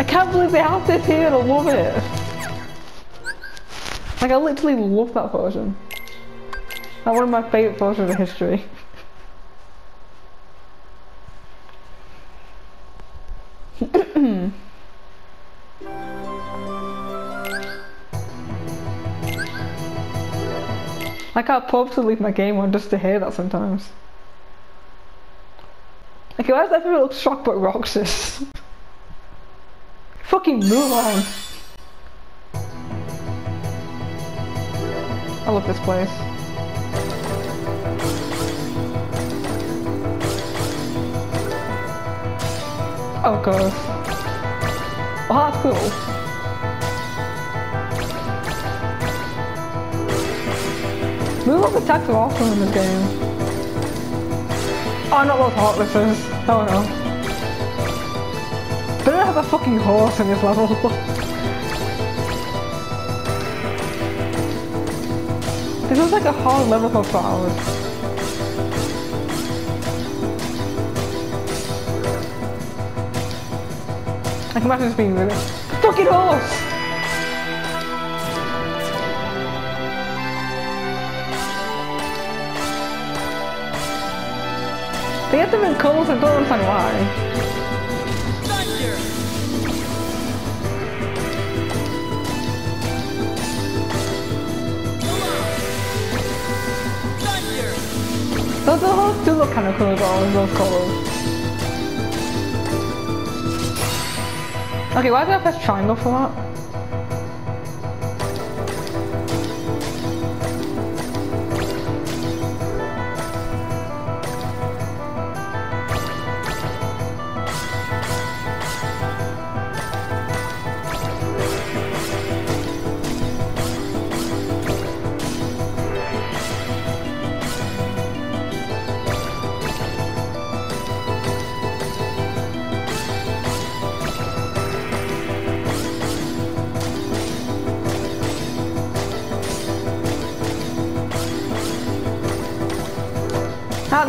I can't believe they have this here. I love it. Like I literally love that potion. That's one of my favourite potions in history. I can't to leave my game on just to hear that sometimes. Okay, why does everyone look shocked but Roxas? Fucking move on! I love this place. Oh god. Oh, that's cool. Move attacks are awesome in this game. Oh, not those heartlesses. Oh no. I have a fucking horse in this level. this was like a hard level for flowers. I can imagine this being really... Fucking horse! They get them in clothes and don't understand why. Look kind of cool as well, those colors. Okay, why did I press triangle for that?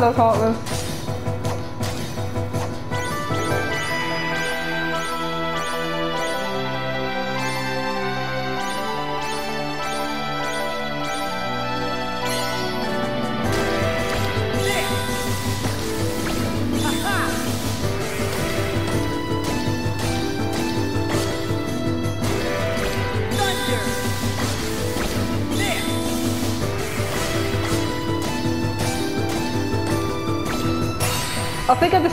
Hello, Heartless.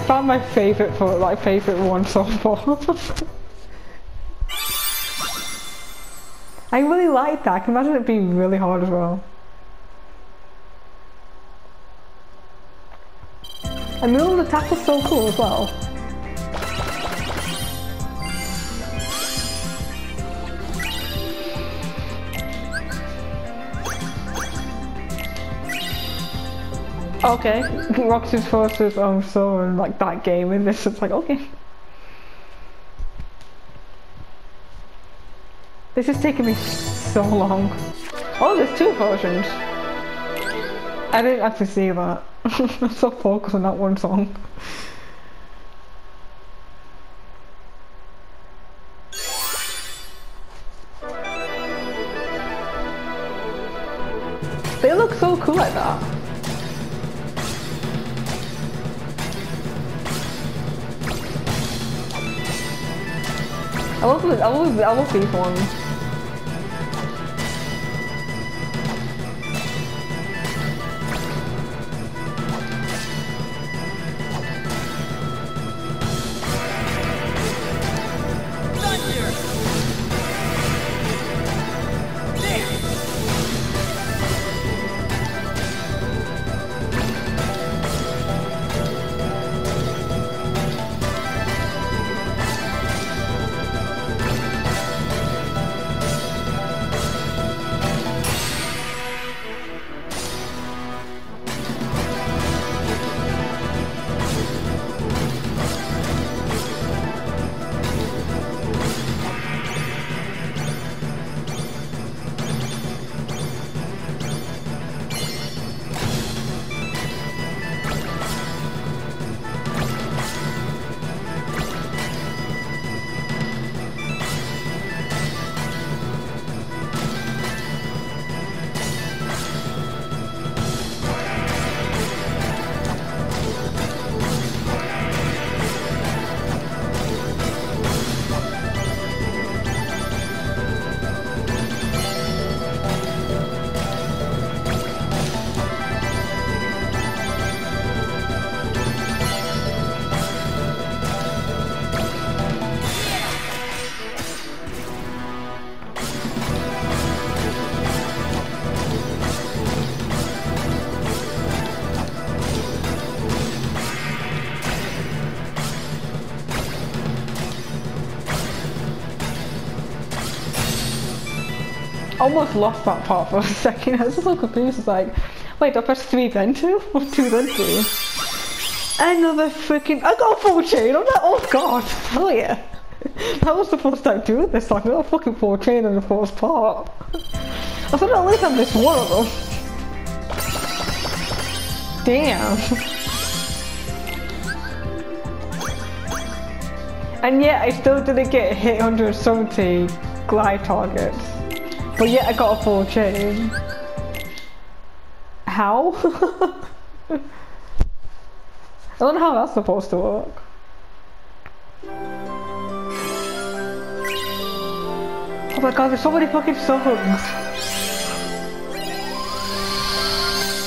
Found my favorite for like favorite one so far. I really like that. I can imagine it being really hard as well. And the attack was so cool as well. Okay, Roxas Forces um so like that game and this it's like okay. This is taking me so long. Oh, there's two potions. I didn't actually see that. I'm so focused on that one song. I love I love I love these almost lost that part for a second. I was just so confused. It's like, wait, I pressed 3 then 2? Or 2 then 3? Another freaking. I got a full chain. I'm like, oh god, hell yeah. That was the first time doing this. Like, I got a fucking full chain in the first part. I thought at least I missed one of them. Damn. And yet I still didn't get hit 170 glide targets. But yet I got a full chain. How? I don't know how that's supposed to work. Oh my god, there's so many fucking songs.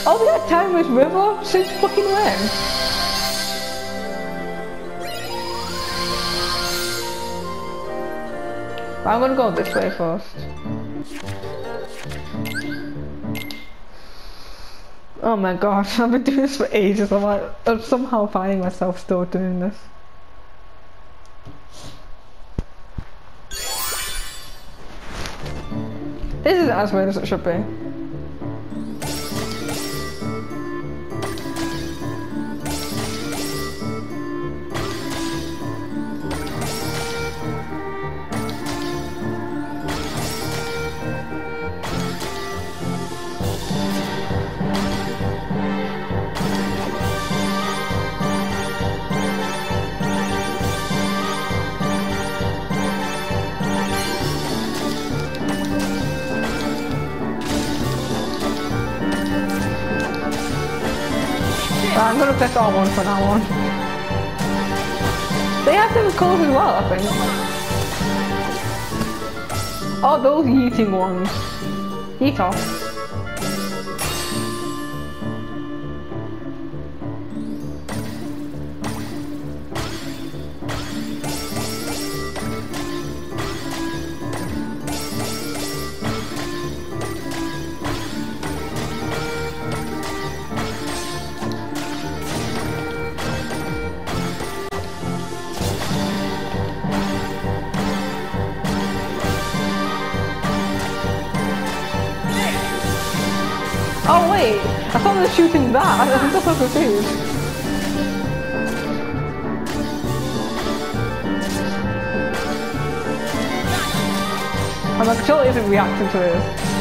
Oh, we got with River since fucking when? I'm gonna go this way first. Oh my gosh, I've been doing this for ages. I'm like, I'm somehow finding myself still doing this. This is as weird as it should be. Press R1 for now on. They have different colors as well, I think. Oh, those eating ones. Eat off. Were shooting that. I'm just so confused. I'm actually isn't reacting to this.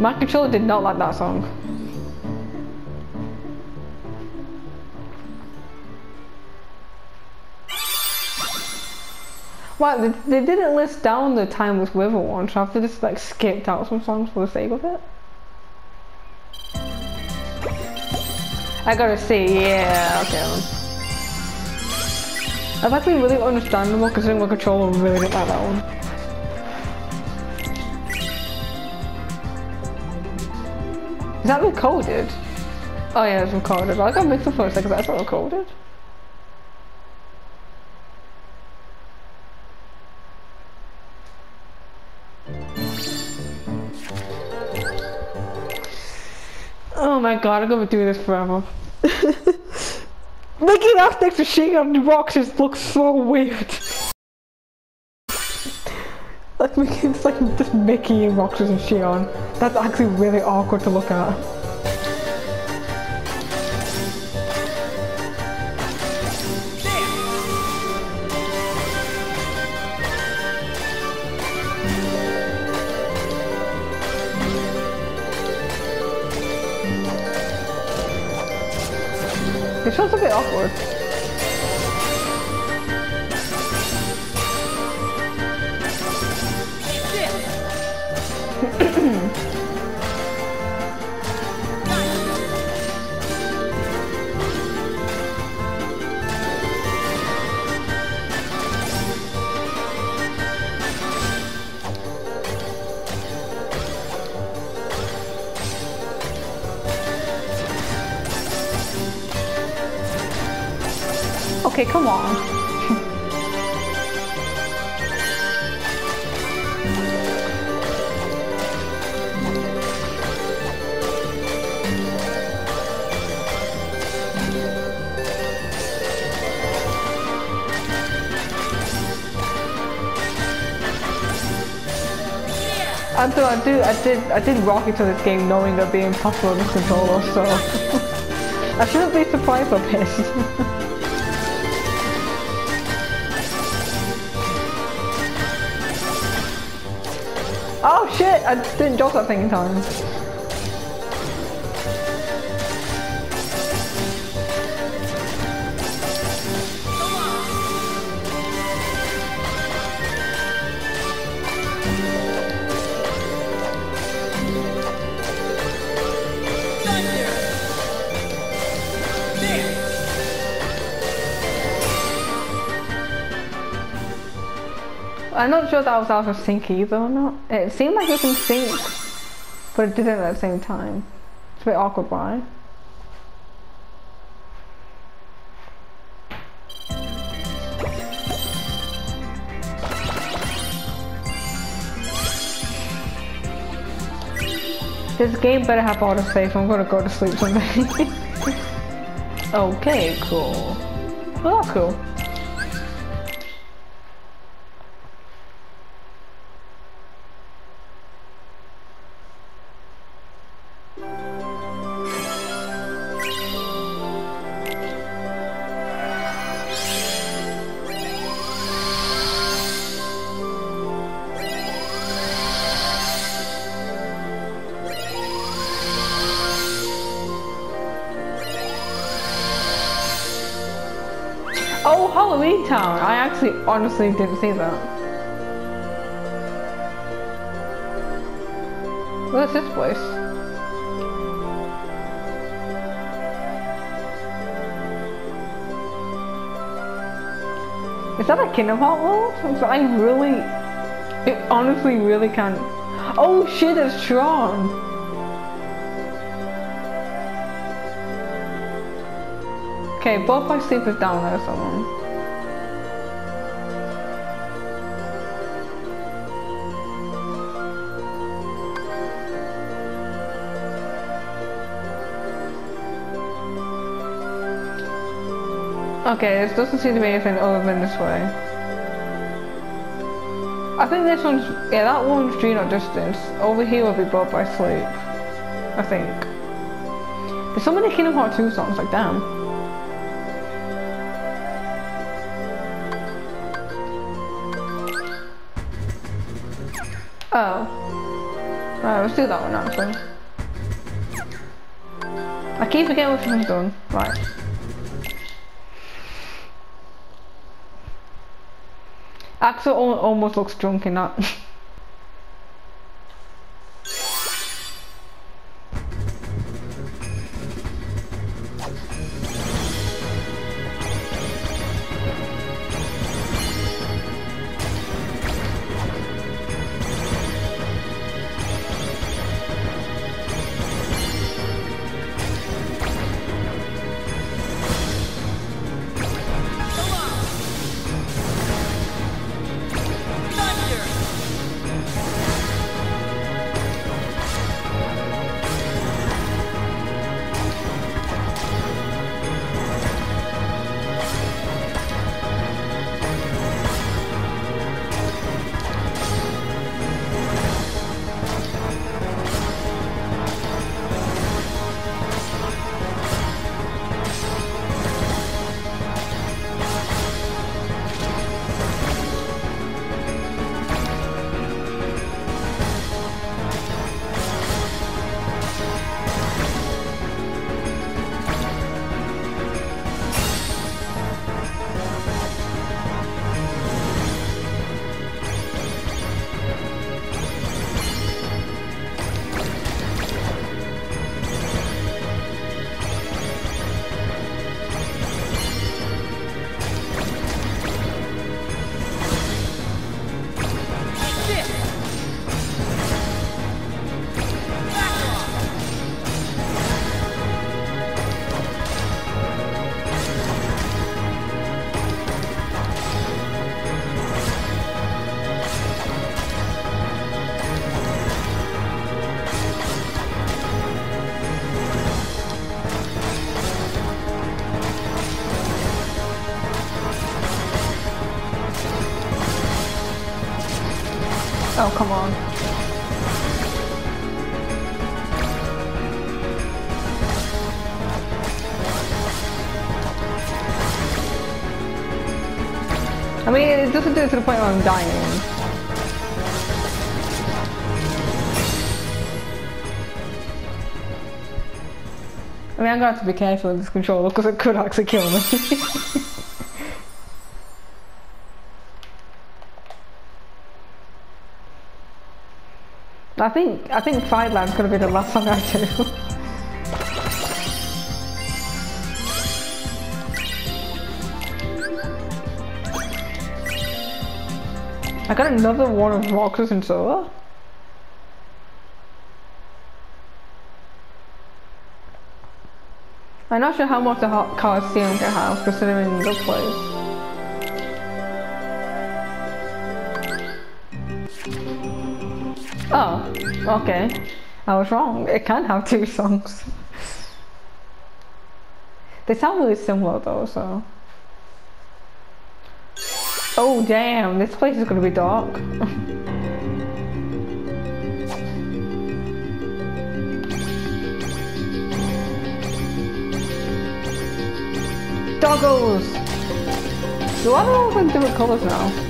My controller did not like that song. Wow, they, they didn't list down the Timeless River one, so I have to just like skipped out some songs for the sake of it. I gotta see, yeah, okay. That's actually really understandable considering my controller really didn't like that one. Is that recorded? Oh yeah, it's recorded. I got mixed up for a second, that's not recorded. My god, I'm gonna do this forever. Making that next to on the just looks so weird. like making it's like just Mickey and Roxas and shit on. That's actually really awkward to look at. It feels a bit awkward. Okay, come on. I do, I do, I did, I did rock into this game knowing it'd be impossible the controller, so I shouldn't be surprised by this. shit! I didn't drop that thing in time. I'm not sure that was out of sync either or not. It seemed like it was in sync, but it didn't at the same time. It's a bit awkward, right? This game better have autosave, I'm gonna go to sleep someday. okay, cool. Well, that's cool. Honestly didn't see that. What's this place? Is that a Kingdom Hearts world? I really, it honestly really can't. Oh shit, it's Tron! Okay, Birth by Sleep is down there someone. Okay, this doesn't seem to be anything other than this way. I think this one's, yeah, that one's Do Not Distance. Over here will be Birth by Sleep. I think. There's so many Kingdom Hearts 2 songs, like damn. Oh. Alright, let's do that one actually. I keep forgetting which one's done. Right. Axel almost looks drunk in that. Oh, come on. I mean, it doesn't do it to the point where I'm dying. I mean, I'm gonna have to be careful with this controller because it could actually kill me. I think I think Fireland's gonna be the last song I do. I got another one of Roxas and Solar. I'm not sure how much the Coliseum can have considering the place. Oh, okay. I was wrong. It can have two songs. they sound really similar though, so. Oh damn, this place is gonna be dark. Doggos! Do I know if I'm different colours now?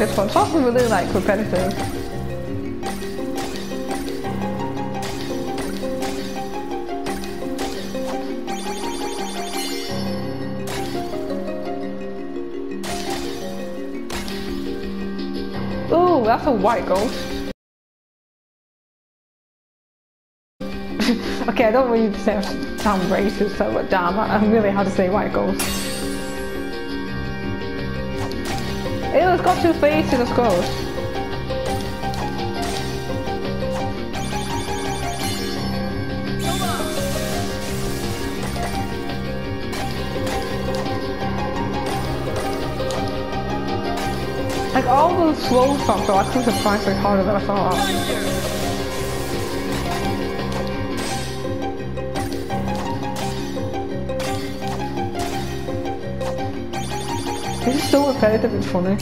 This one. Some people really like repetitive. Ooh, that's a white ghost. okay, I don't really say sound racist, so but damn, I'm really had to say white ghost. It's got two faces, let's go. Like all those slow stuff, so songs are actually surprisingly harder than I thought. So repetitive funny.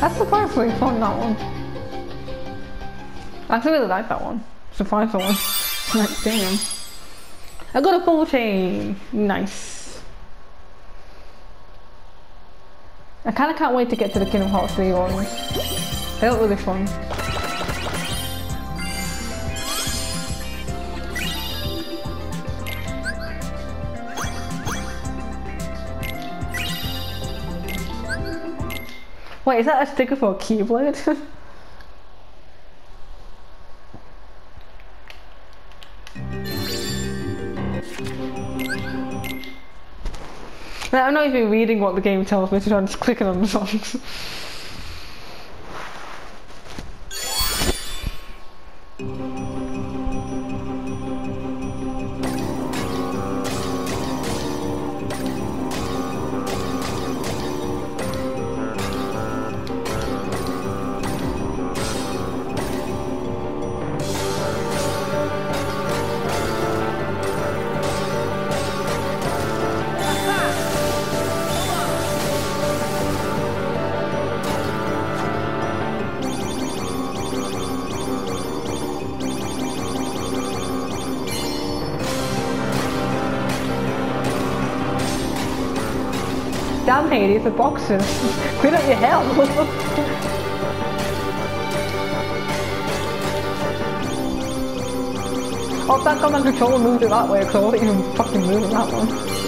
That's surprisingly fun, that one. I actually really like that one. Surprise one. like, damn. I got a full chain. Nice. I kinda can't wait to get to the Kingdom Hearts 3 ones. They look really fun. Wait, is that a sticker for a Keyblade? I'm not even reading what the game tells me to, I'm just clicking on the songs. Damn Hades, the boxes. Quit up your hell. oh, that got my controller moved it that way because I wasn't even fucking moving that one.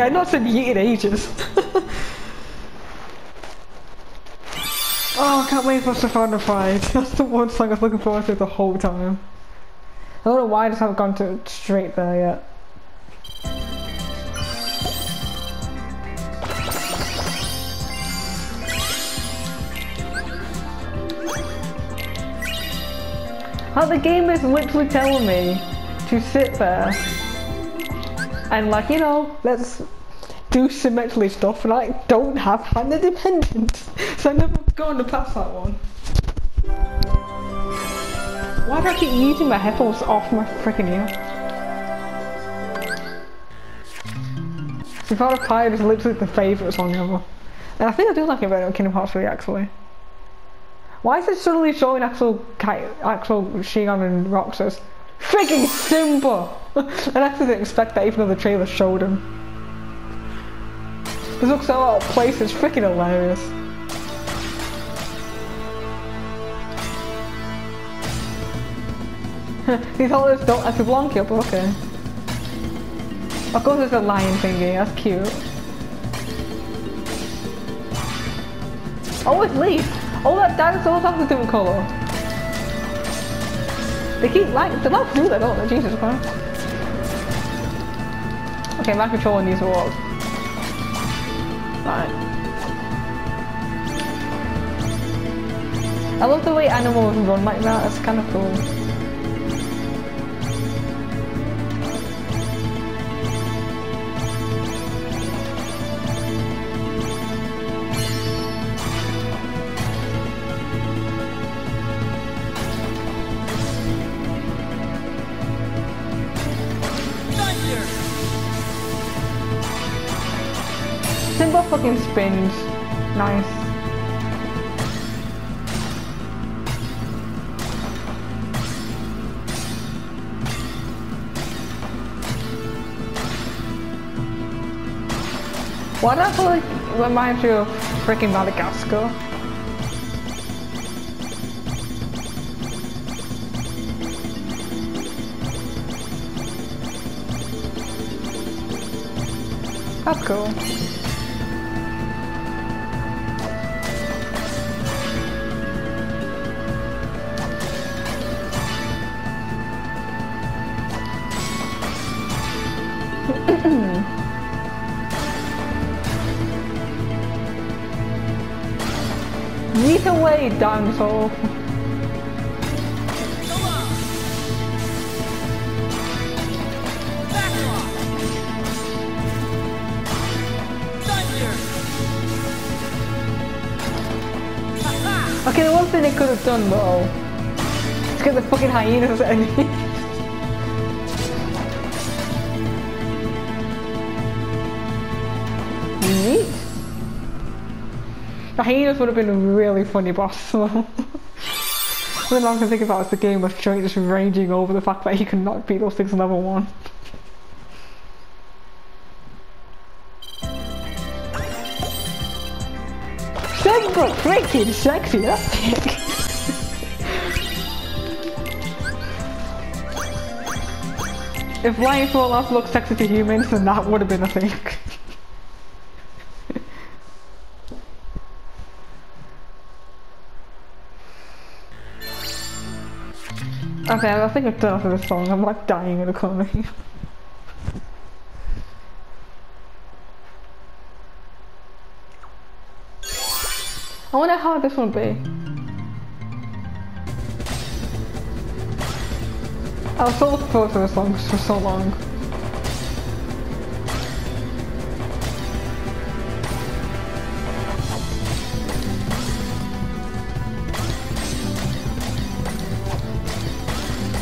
Okay, I've not said yeet in ages. oh, I can't wait for Stefano Fight. That's the one song I was looking forward to the whole time. I don't know why I just haven't gone to straight there yet. How the game is literally telling me to sit there and like, you know, let's do symmetrically stuff and I don't have hand independence. So I'm never going to pass that one. Why do I keep using my headphones off my freaking ear? Without a Fire is literally the favourite song ever. And I think I do like it better than Kingdom Hearts 3 actually. Why is it suddenly showing Axel, Axel, Xion and Roxas? Freaking simple! And I didn't expect that even though the trailer showed him. This looks so out of place, it's freaking hilarious. These holders don't have to block you, but okay. Of course it's a lion thingy, that's cute. Oh, it's Leaf! Oh, that dinosaur's have a different colour. They keep like, they're not do that, don't? Jesus Christ. Okay, my controlling these walls. Right. I love the way animals run like that, it's kind of cool. Fucking spins. Nice. Why does that like remind you of freaking Madagascar? That's cool. Yeet away, dinosaur! Okay, the one thing they could have done though is get the fucking hyenas and The hyenas would have been a really funny boss. then all I can think about is the game of Joey just raging over the fact that he cannot beat those things level 1. Simple, freaking sexy, that's sick. if Lion Fall looked sexy to humans, then that would have been a thing. Okay, I think I'm done for this song. I'm like dying in the corner I wonder how this one be. I was so looking forward to this song for so long.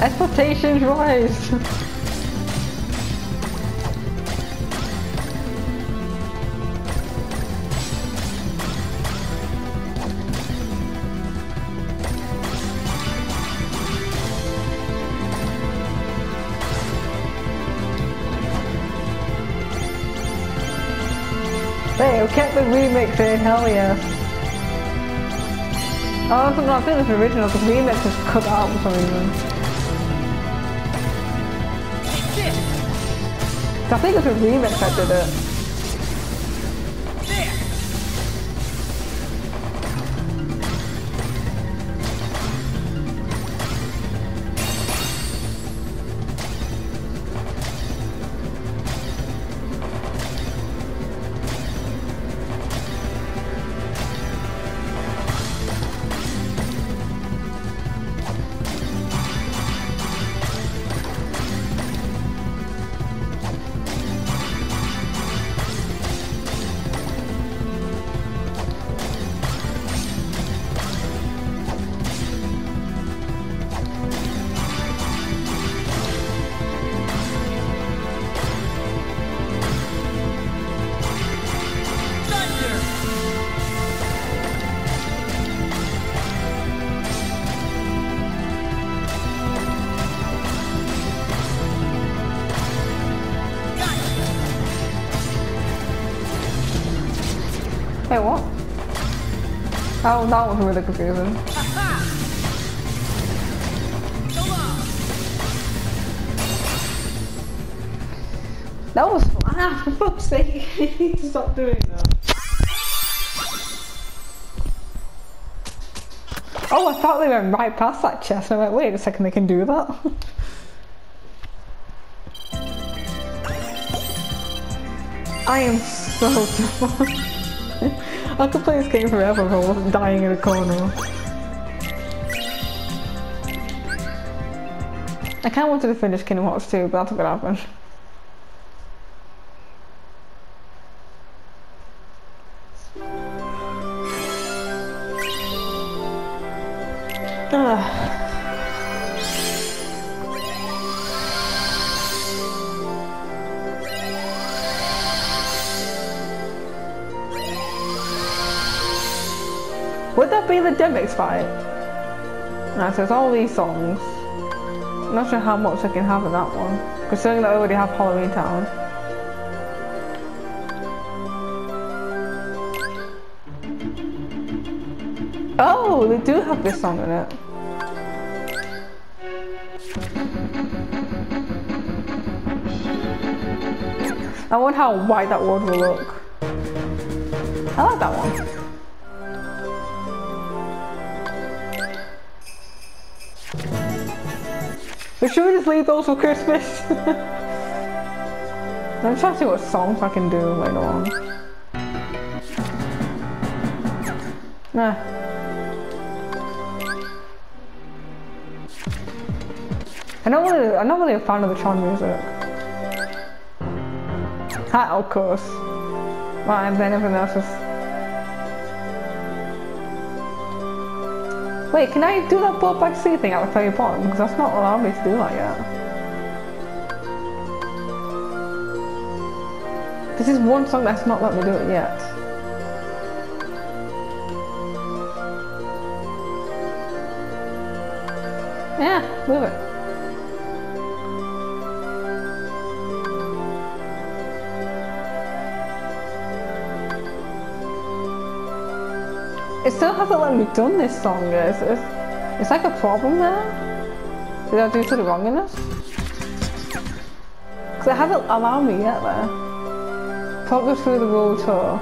Expectations rise! Hey, we kept the remix in, hell yeah. Oh, no, I think it's original, the remix is cut out for some reason. I think it's a remix Oh, that was really confusing. That was ah, for fuck's sake, stop doing that. Oh, I thought they went right past that chest. I went, wait a second, they can do that. I am so dumb. I could play this game forever if I wasn't dying in a corner. I kinda wanted to finish Kingdom Hearts 2, but that's not gonna happen. Would that be the Demyx fight? Now, so it's all these songs. I'm not sure how much I can have in that one. Considering that I already have Halloween Town. Oh, they do have this song in it. I wonder how wide that world will look. I like that one. Should we just leave those for Christmas? I'm trying to see what songs I can do later on. Nah. I'm not really, I'm not really a fan of the Tron music. Ah, of course. Right, then everything else is Wait, can I do that Birth by Sleep thing at the very bottom? Because that's not allowed me to do that yet. This is one song that's not let me do it yet. Yeah, move it. It still hasn't let me done this song, It's, it's, like a problem there. Did I do something wrong in this? Because it hasn't allowed me yet there. Progress through the world tour.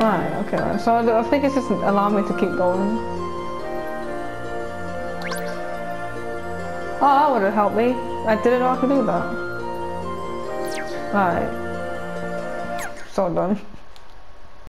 Right, okay then. So I think it's just allowing me to keep going. Oh, that would have helped me. I didn't know I could do that. Right. So done.